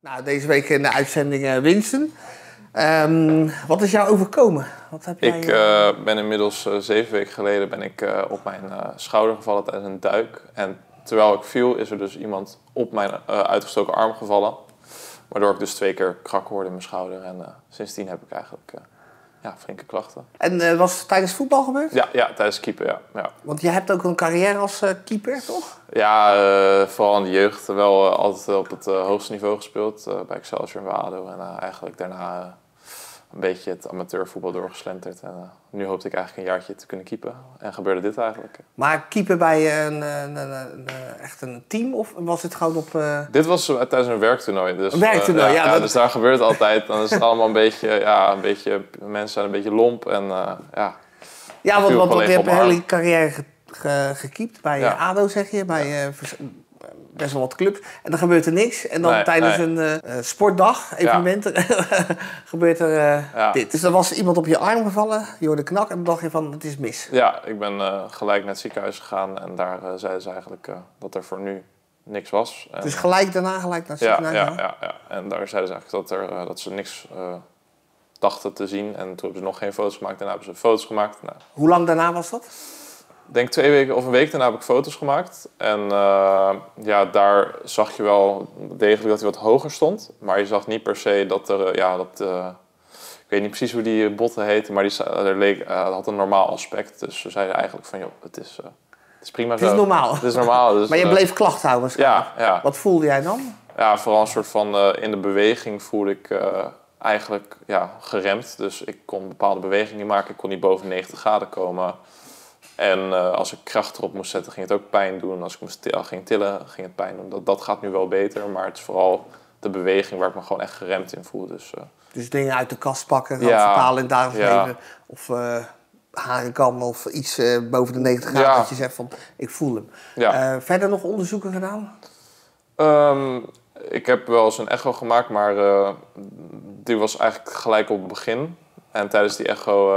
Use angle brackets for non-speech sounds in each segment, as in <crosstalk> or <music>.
Nou, deze week in de uitzending uh, Winston. Um, wat is jou overkomen? Wat heb jij, ik uh, ben inmiddels uh, zeven weken geleden ben ik, op mijn schouder gevallen tijdens een duik. En terwijl ik viel, is er dus iemand op mijn uitgestoken arm gevallen. Waardoor ik dus twee keer krak hoorde in mijn schouder. En sindsdien heb ik eigenlijk ja, flinke klachten. En uh, was het tijdens voetbal gebeurd? Ja, ja tijdens keeper, ja. ja. Want je hebt ook een carrière als uh, keeper, toch? Ja, uh, vooral in de jeugd wel altijd op het hoogste niveau gespeeld. bij Excelsior en ADO. En eigenlijk daarna een beetje het amateurvoetbal doorgeslenterd. En uh, nu hoopte ik eigenlijk een jaartje te kunnen keepen. En gebeurde dit eigenlijk. Maar keepen bij een, een, een, een echt een team of was het gewoon op... Uh... Dit was tijdens een werktoernooi. Dus, een werktoernooi, uh, ja. ja, dat... Dus daar gebeurt het altijd. Dan is het allemaal een beetje, ja, een beetje... Mensen zijn een beetje lomp en ja... Ja, want, want, je hebt een hele carrière gekiept bij ADO, zeg je. Bij best wel wat clubs. En dan gebeurt er niks. En dan tijdens een uh, sportdag, evenement, <laughs> gebeurt er uh, dit. Dus er was iemand op je arm gevallen, je hoorde knak en dan dacht je van het is mis. Ja, ik ben uh, gelijk naar het ziekenhuis gegaan en daar zeiden ze eigenlijk dat er voor nu niks was. En, dus gelijk daarna gelijk naar het ziekenhuis? Ja, ja, ja, en daar zeiden ze eigenlijk dat, er, dat ze niks dachten te zien. En toen hebben ze nog geen foto's gemaakt. Daarna hebben ze foto's gemaakt. Nou. Hoe lang daarna was dat? Denk twee weken of een week daarna heb ik foto's gemaakt. En uh, ja, daar zag je wel degelijk dat hij wat hoger stond. Maar je zag niet per se dat er, ja, dat, uh, ik weet niet precies hoe die botten heten, maar die er leek, uh, had een normaal aspect. Dus ze zeiden eigenlijk van, joh, het is, het is prima het zo. Het is normaal. Het is normaal. Dus, <laughs> maar je bleef klachten houden Ja, ja. Wat voelde jij dan? Ja, vooral een soort van, in de beweging voelde ik eigenlijk ja, geremd. Dus ik kon bepaalde bewegingen maken. Ik kon niet boven 90 graden komen. En uh, als ik kracht erop moest zetten, ging het ook pijn doen. Als ik moest ging tillen, ging het pijn doen. Dat, dat gaat nu wel beter, maar het is vooral de beweging waar ik me gewoon echt geremd in voel. Dus, uh, dus dingen uit de kast pakken, ja, verpalen in dagelijks ja. leven. Of uh, harenkam of iets boven de 90 graden. Dat je zegt van, ik voel hem. Ja. verder nog onderzoeken gedaan? Um, ik heb wel eens een echo gemaakt, maar die was eigenlijk gelijk op het begin. En tijdens die echo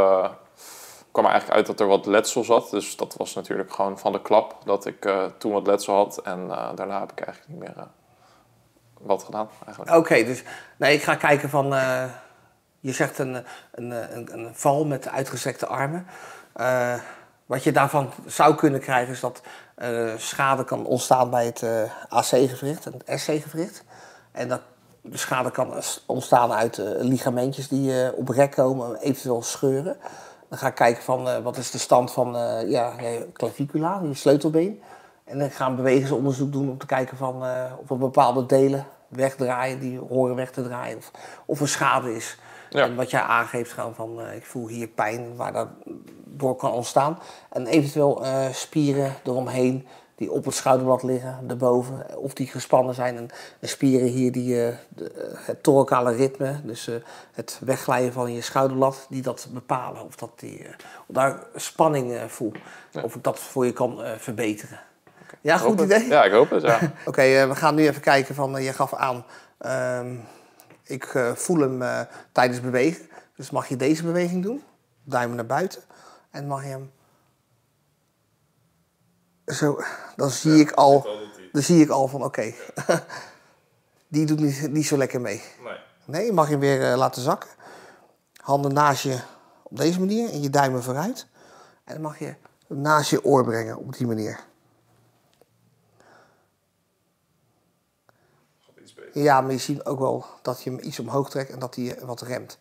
kwam er eigenlijk uit dat er wat letsel zat. Dus dat was natuurlijk gewoon van de klap dat ik uh, toen wat letsel had. En uh, daarna heb ik eigenlijk niet meer uh, wat gedaan. Oké, dus nee, ik ga kijken van... je zegt een, een, een, een, val met uitgestrekte armen. wat je daarvan zou kunnen krijgen is dat schade kan ontstaan bij het AC-gewricht en het SC-gewricht. En dat de schade kan ontstaan uit ligamentjes die op rek komen, eventueel scheuren. Dan ga ik kijken van uh, wat is de stand van uh, ja, je clavicula, je sleutelbeen. En dan gaan we bewegingsonderzoek doen om te kijken van uh, of er bepaalde delen wegdraaien, die horen weg te draaien. Of, of er schade is. Ja. En wat jij aangeeft gewoon van ik voel hier pijn waar dat door kan ontstaan. En eventueel spieren eromheen die op het schouderblad liggen, daarboven, of die gespannen zijn. En, spieren hier die uh, de, het thoracale ritme, dus uh, het wegglijden van je schouderblad, die dat bepalen. Of, dat die, uh, daar spanning voel. Ja. Of ik dat voor je kan verbeteren. Okay. Ja, goed idee? Ja, ik hoop het, ja. <laughs> Oké, okay, we gaan nu even kijken van, je gaf aan, ehm, ik voel hem tijdens bewegen. Dus mag je deze beweging doen, duimen naar buiten. En mag je hem zo, dan zie ik al, dan zie ik al van oké, okay. <laughs> die doet niet, niet zo lekker mee. Nee. Nee, mag je hem weer uh, laten zakken. Handen naast je op deze manier en je duimen vooruit. En dan mag je naast je oor brengen op die manier. Ja, maar je ziet ook wel dat je hem iets omhoog trekt en dat hij wat remt.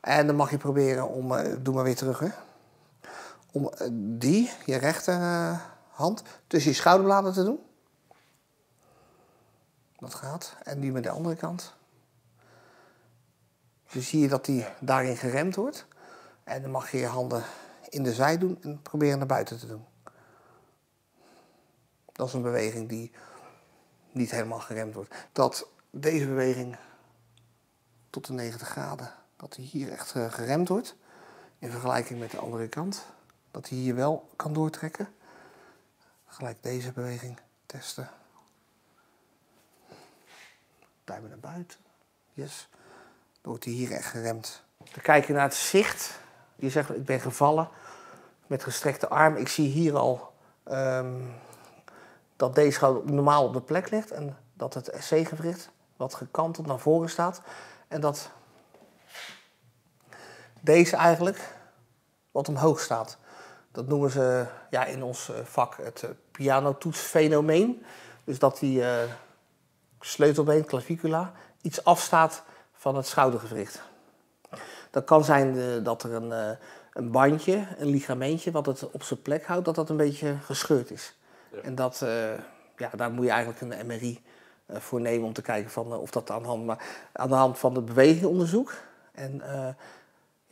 En dan mag je proberen om, uh, doe maar weer terug hè. Om uh, die, je rechter hand tussen je schouderbladen te doen. Dat gaat. En nu met de andere kant. Dus zie je dat die daarin geremd wordt. En dan mag je je handen in de zij doen en proberen naar buiten te doen. Dat is een beweging die niet helemaal geremd wordt. Dat deze beweging tot de 90 graden, dat die hier echt eh, geremd wordt. In vergelijking met de andere kant. Dat hij hier wel kan doortrekken. Gelijk deze beweging testen. Duimen naar buiten. Yes. Dan wordt hij hier echt geremd. Dan kijk je naar het zicht. Je zegt, ik ben gevallen met gestrekte arm. Ik zie hier al um, dat deze normaal op de plek ligt. En dat het SC-gewricht wat gekanteld naar voren staat. En dat deze eigenlijk wat omhoog staat. Dat noemen ze ja, in ons eh, vak het eh, pianotoetsfenomeen. Dus dat die uh, sleutelbeen, clavicula, iets afstaat van het schoudergewricht. Dat kan zijn dat er een, een bandje, een ligamentje, wat het op zijn plek houdt, dat dat een beetje gescheurd is. En dat, ja, daar moet je eigenlijk een MRI voor nemen om te kijken van, of dat aan de, hand, maar aan de hand van het bewegingonderzoek. En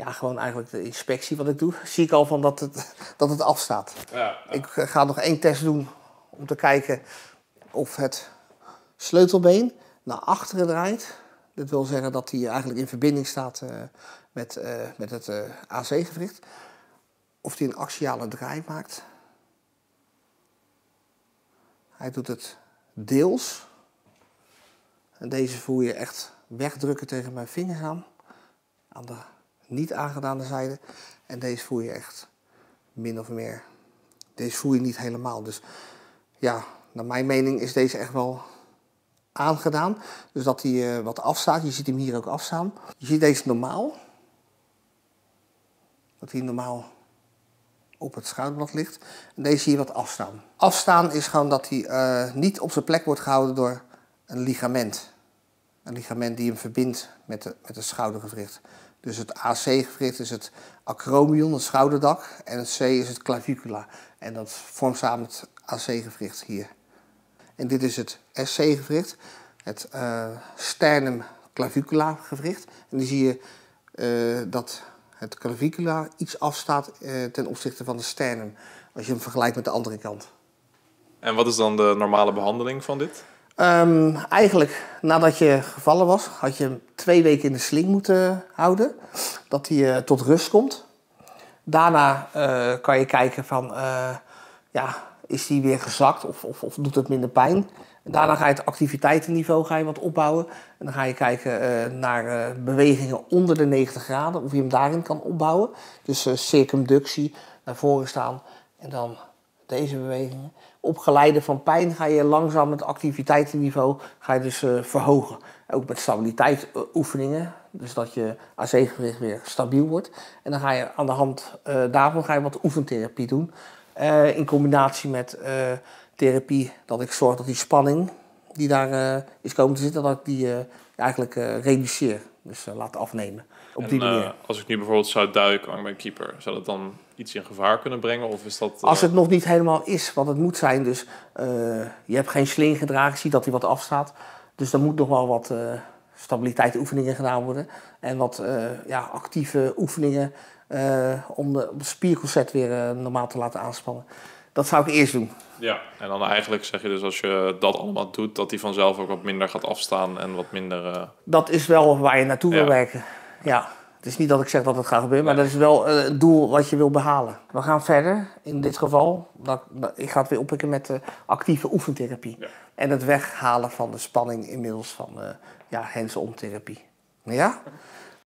ja, gewoon eigenlijk de inspectie wat ik doe, zie ik al van dat het, <laughs> dat het afstaat. Ja, Ik eh, ga nog één test doen om te kijken of het sleutelbeen naar achteren draait. Dat wil zeggen dat hij eigenlijk in verbinding staat uh, met, uh, met het uh, AC-gewricht. Of hij een axiale draai maakt. Hij doet het deels. En deze voel je echt wegdrukken tegen mijn vingers aan. Aan de niet aangedane zijde. En deze voel je echt min of meer. Deze voel je niet helemaal. Dus ja, naar mijn mening is deze echt wel aangedaan. Dus dat hij uh, wat afstaat. Je ziet hem hier ook afstaan. Je ziet deze normaal. Dat hij normaal op het schouderblad ligt. En deze je wat afstaan. Afstaan is gewoon dat hij uh, niet op zijn plek wordt gehouden door een ligament. Een ligament die hem verbindt met, de, met het schoudergewricht. Dus het AC-gewricht is het acromion, het schouderdak. En het C is het clavicula. En dat vormt samen het AC-gewricht hier. En dit is het SC-gewricht, het uh, sternum clavicula gewricht. En dan zie je uh, dat het clavicula iets afstaat uh, ten opzichte van de sternum. Als je hem vergelijkt met de andere kant. En wat is dan de normale behandeling van dit? Um, eigenlijk, nadat je gevallen was, had je hem twee weken in de sling moeten houden. Dat hij uh, tot rust komt. Daarna uh, kan je kijken van, uh, ja, is hij weer gezakt of, of, of, doet het minder pijn? Daarna ga je het activiteitenniveau ga je wat opbouwen. En dan ga je kijken naar bewegingen onder de 90 graden, of je hem daarin kan opbouwen. Dus circumductie, naar voren staan en dan deze bewegingen opgeleide van pijn ga je langzaam het activiteitenniveau ga je dus, uh, verhogen. Ook met stabiliteitsoefeningen, dus dat je AC-gewicht weer stabiel wordt. En dan ga je aan de hand uh, daarvan ga je wat oefentherapie doen. Uh, in combinatie met therapie, dat ik zorg dat die spanning die daar is komen te zitten, dat ik die eigenlijk reduceer. Dus laat afnemen. Op die manier. als ik nu bijvoorbeeld zou duiken aan mijn keeper, zou dat dan iets in gevaar kunnen brengen? Of is dat, Als het nog niet helemaal is wat het moet zijn. Dus je hebt geen sling gedragen, zie dat hij wat afstaat. Dus er moet nog wel wat stabiliteitsoefeningen gedaan worden. En wat uh, ja, actieve oefeningen om de, de spiercorset weer normaal te laten aanspannen. Dat zou ik eerst doen. Ja, en dan eigenlijk zeg je dus als je dat allemaal doet, dat hij vanzelf ook wat minder gaat afstaan en wat minder. Dat is wel waar je naartoe wil werken. Ja. Het is niet dat ik zeg dat het gaat gebeuren, maar dat is wel uh, het doel wat je wil behalen. We gaan verder, in dit geval. Dat, ik ga het weer oppikken met de actieve oefentherapie. Ja. En het weghalen van de spanning inmiddels van ja, hands-on therapie. Ja?